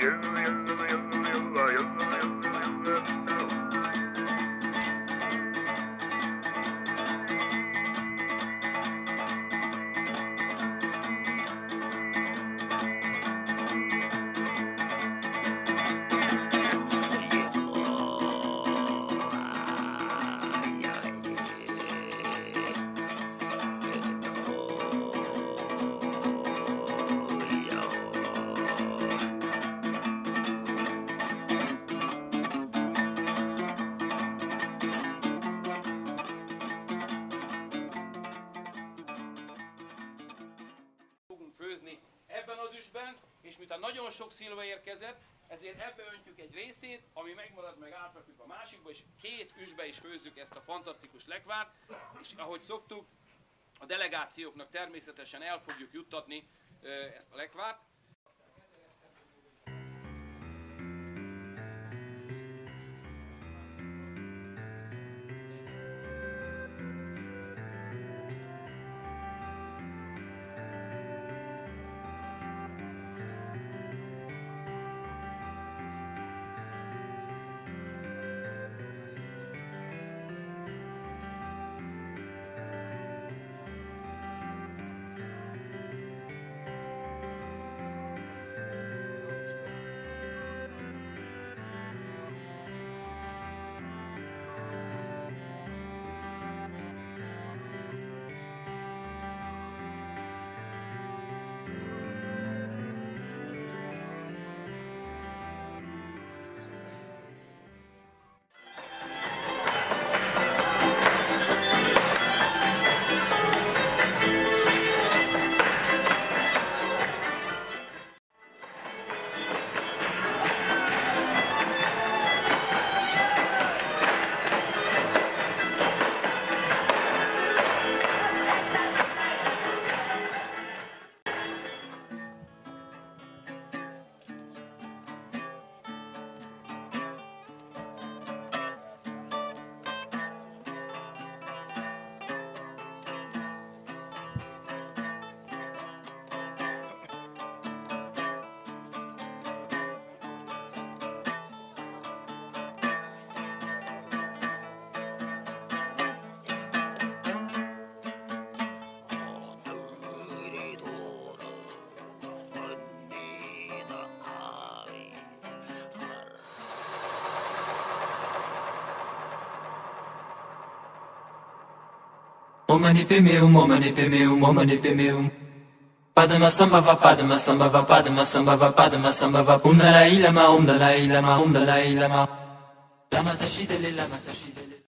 you. Üsben, és miután nagyon sok szilva érkezett, ezért ebbe öntjük egy részét, ami megmarad, meg átrakjuk a másikba, és két üsbe is főzzük ezt a fantasztikus lekvárt, és ahogy szoktuk, a delegációknak természetesen el fogjuk juttatni ezt a lekvárt. Omani pemeum, omani pemeum, omani pemeum. Padma sambhava, padma sambhava, padma sambhava, padma sambhava. Om dalai lama, om um dalai lama, om um dalai lama. Lama tashidele, lama tashidele.